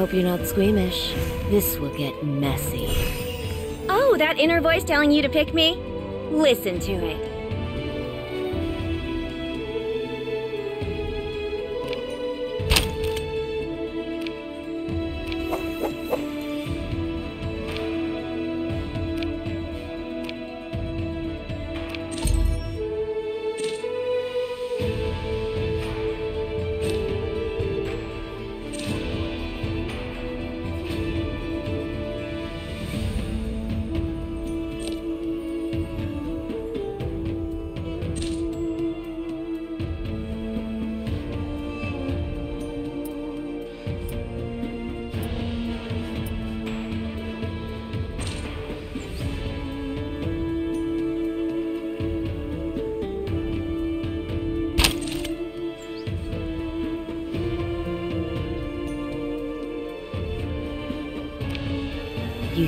Hope you're not squeamish. This will get messy. Oh, that inner voice telling you to pick me? Listen to it.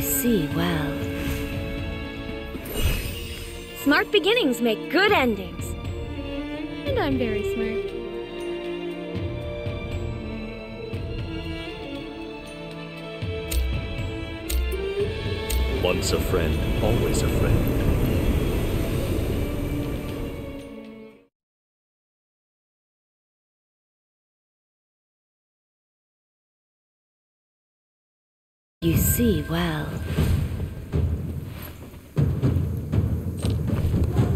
See well. Smart beginnings make good endings. And I'm very smart. Once a friend, always a friend. You see well.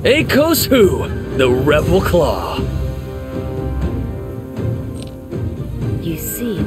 Akos Hu, the Rebel Claw. You see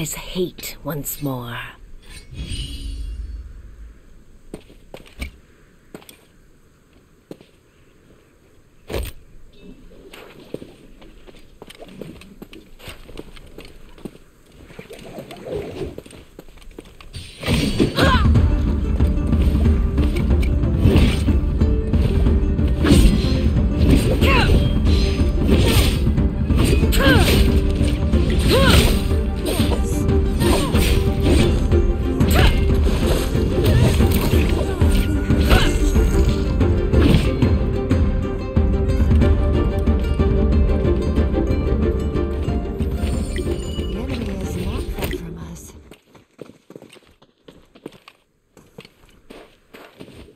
as hate once more.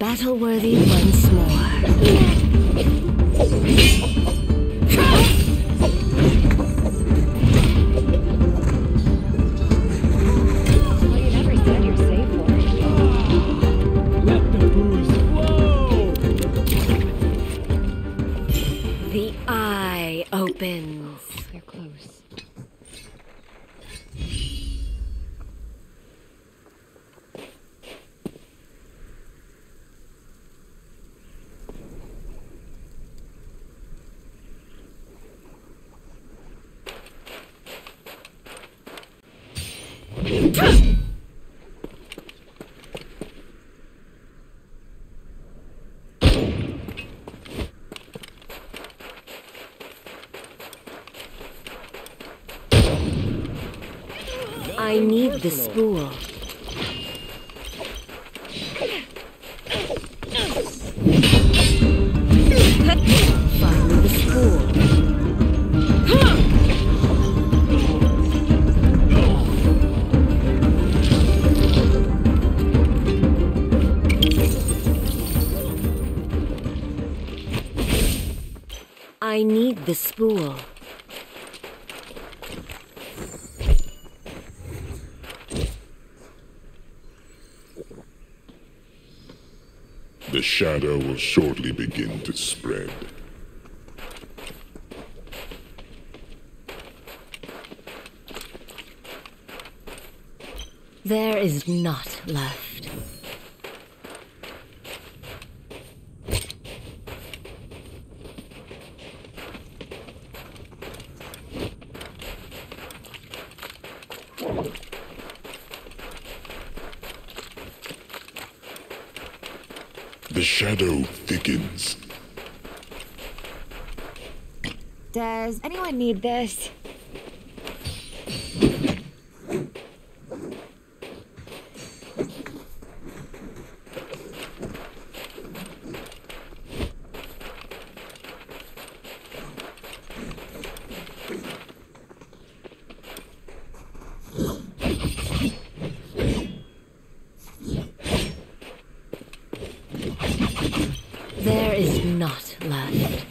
Battle worthy once more. The spool. The spool. I need the spool. Shadow will shortly begin to spread. There is not left. The shadow thickens. Does anyone need this? There is not left.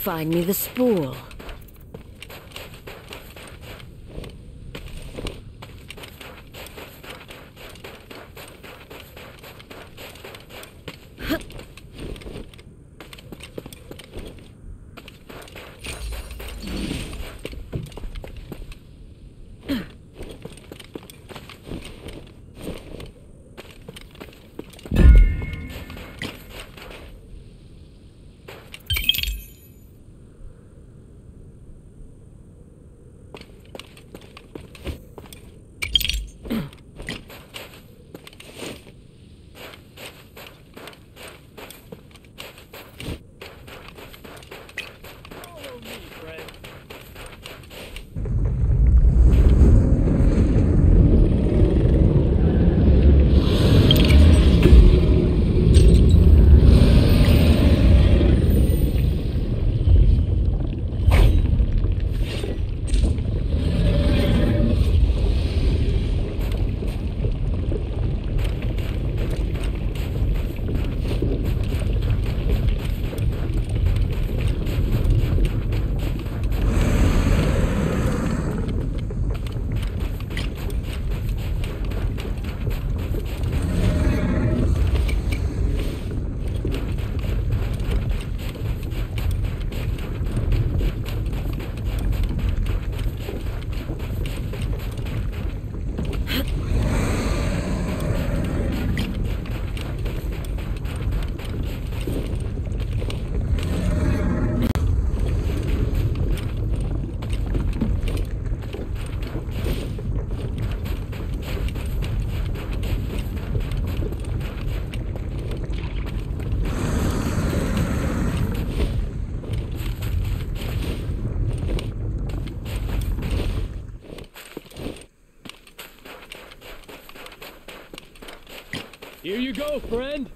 Find me the spool. You go, friend.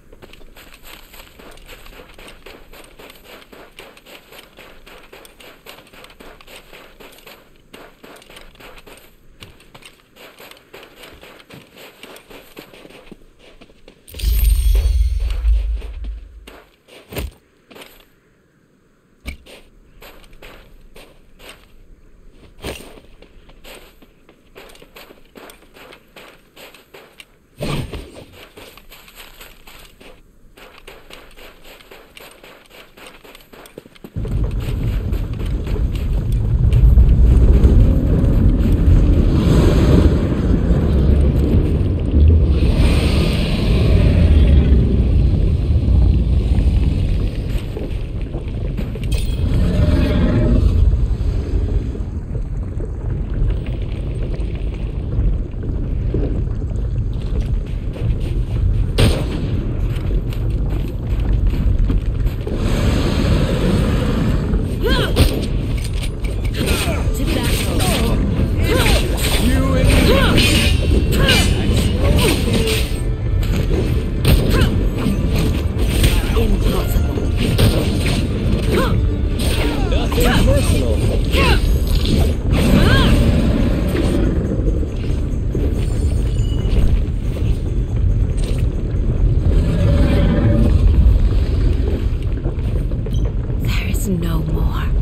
More.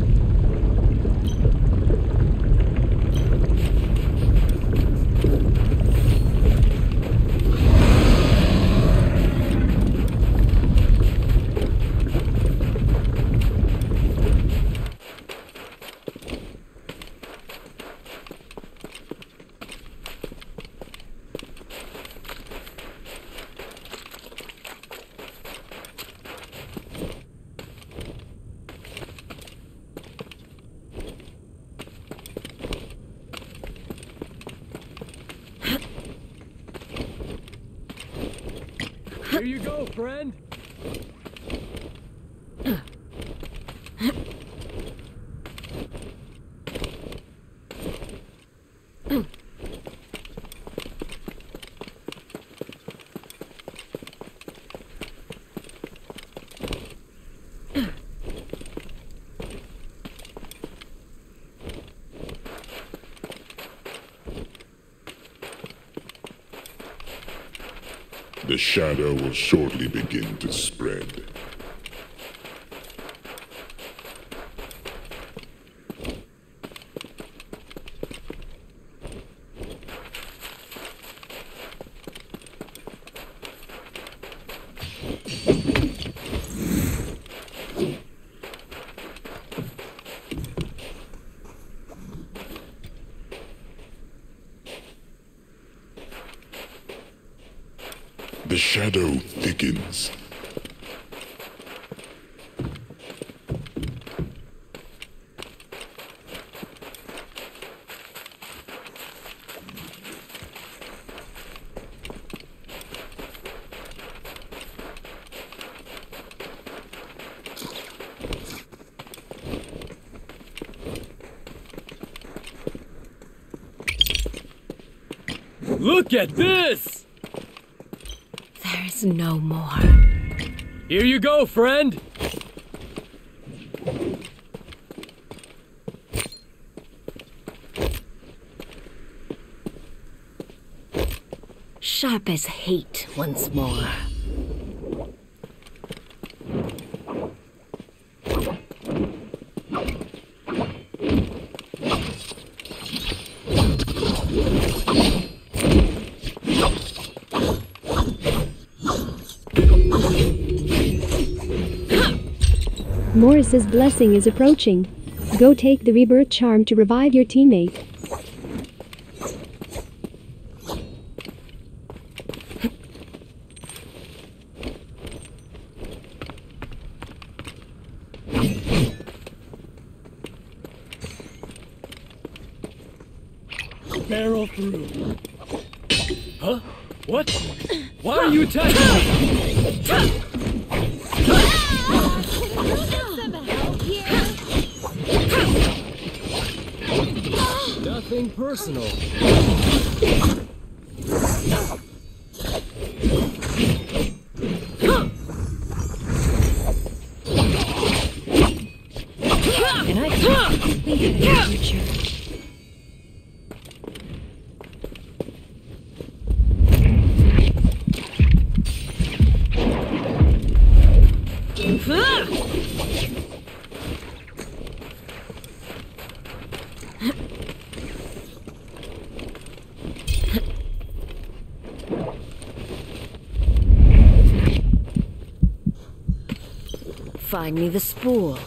Here you go, friend. The shadow will shortly begin to spread. The shadow thickens. Look at this! Is no more. Here you go, friend. Sharp as hate once more. Morris's blessing is approaching. Go take the rebirth charm to revive your teammate. Barrel through. Huh? What? Why are you attacking me? nothing personal. And I can't the future. Huh? Find me the spool.